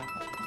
exactly.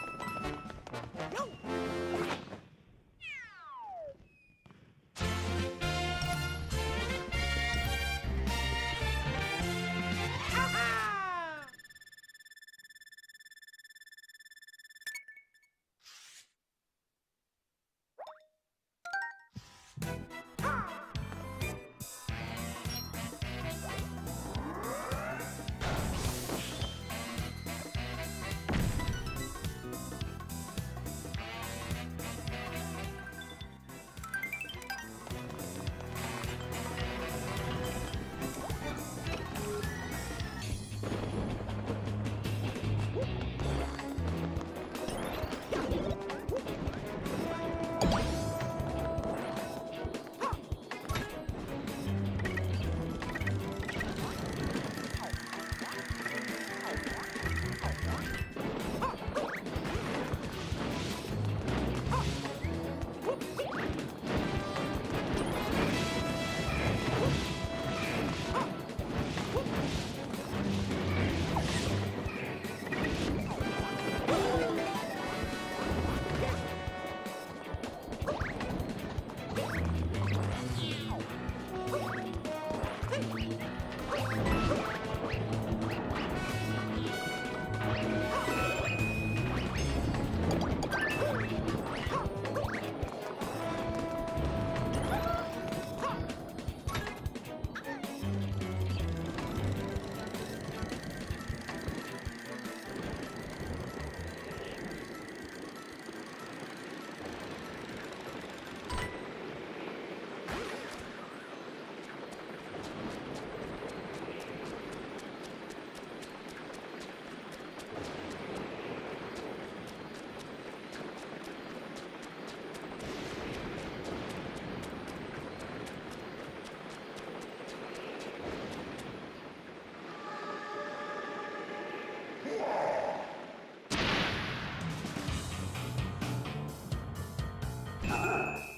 Ah.